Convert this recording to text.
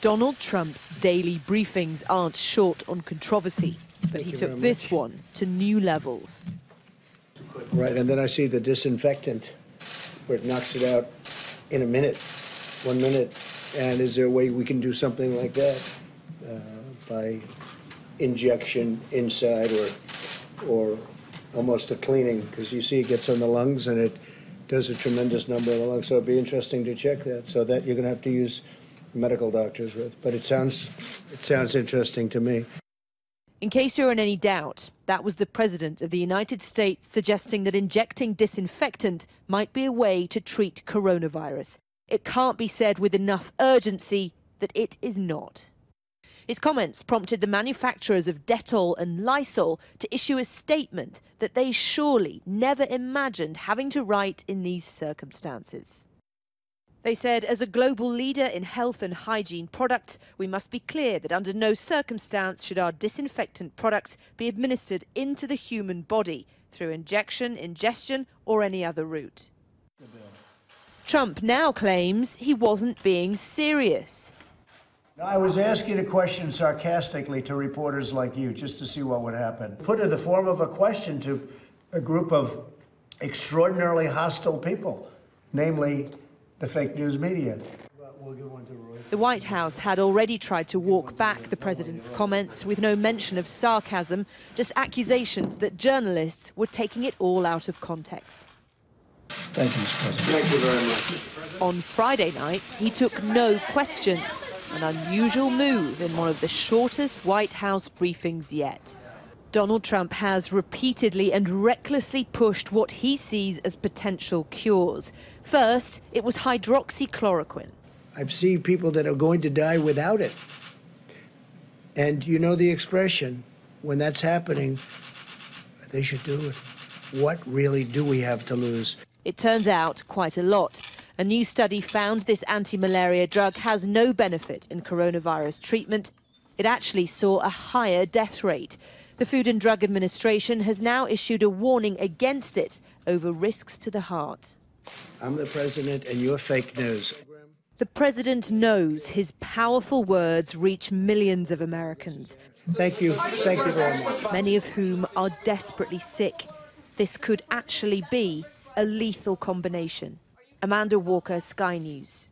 Donald Trump's daily briefings aren't short on controversy, but Thank he took this much. one to new levels. Right, and then I see the disinfectant, where it knocks it out in a minute, one minute. And is there a way we can do something like that uh, by injection inside or, or almost a cleaning? Because you see it gets on the lungs and it does a tremendous number of the lungs. So it'd be interesting to check that. So that you're going to have to use medical doctors with. But it sounds, it sounds interesting to me. In case you're in any doubt, that was the President of the United States suggesting that injecting disinfectant might be a way to treat coronavirus. It can't be said with enough urgency that it is not. His comments prompted the manufacturers of Dettol and Lysol to issue a statement that they surely never imagined having to write in these circumstances. They said, as a global leader in health and hygiene products, we must be clear that under no circumstance should our disinfectant products be administered into the human body through injection, ingestion, or any other route. Trump now claims he wasn't being serious. I was asking a question sarcastically to reporters like you, just to see what would happen. Put in the form of a question to a group of extraordinarily hostile people, namely the fake news media. We'll give one to Roy. The White House had already tried to walk back the president's comments with no mention of sarcasm, just accusations that journalists were taking it all out of context. Thank you, Mr. President. Thank you very much. On Friday night, he took no questions, an unusual move in one of the shortest White House briefings yet. Donald Trump has repeatedly and recklessly pushed what he sees as potential cures. First, it was hydroxychloroquine. I've seen people that are going to die without it. And you know the expression, when that's happening, they should do it. What really do we have to lose? It turns out quite a lot. A new study found this anti malaria drug has no benefit in coronavirus treatment. It actually saw a higher death rate. The Food and Drug Administration has now issued a warning against it over risks to the heart. I'm the president, and you're fake news. The president knows his powerful words reach millions of Americans, Thank you. Thank you very much. many of whom are desperately sick. This could actually be a lethal combination. Amanda Walker, Sky News.